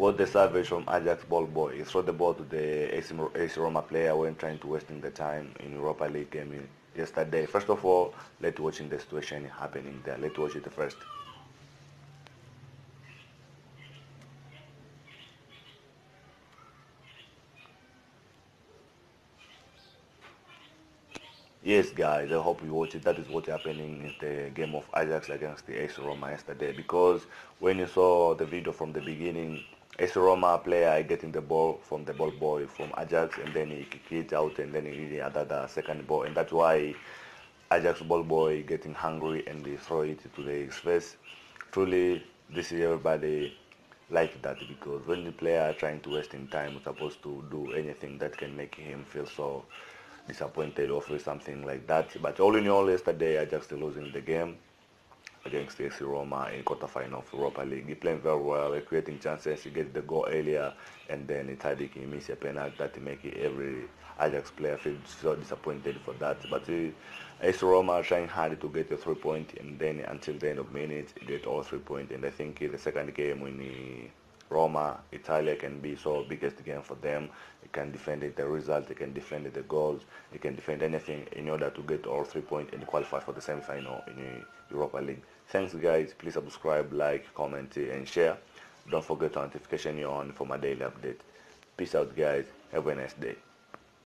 what the savage from Ajax ball boy. He threw the ball to the AS Roma player when trying to wasting the time in Europa League game yesterday. First of all, let's watch the situation happening there. Let's watch it first. Yes, guys, I hope you watch it. That is what happening in the game of Ajax against the AS Roma yesterday. Because when you saw the video from the beginning, AS Roma player getting the ball from the ball boy from Ajax, and then he kick it out, and then he really added the uh, second ball, and that's why Ajax ball boy getting hungry and they throw it to the face. Truly, this is everybody like that because when the player trying to waste in time, supposed to do anything that can make him feel so disappointed or something like that. But all in all, yesterday Ajax losing the game against AS Roma in quarterfinal of Europa League. He playing very well, creating chances. He get the goal earlier, and then Tadic he miss a penalty that make every Ajax player feel so disappointed for that. But uh, AS Roma trying hard to get a three point, and then until the end of minutes, get all three point. And I think the second game when he Roma, Italia can be so biggest game for them. They can defend it, the result, they can defend it, the goals, they can defend anything in order to get all three points and qualify for the semi-final in Europa League. Thanks guys, please subscribe, like, comment and share. Don't forget to notification you on for my daily update. Peace out guys, have a nice day.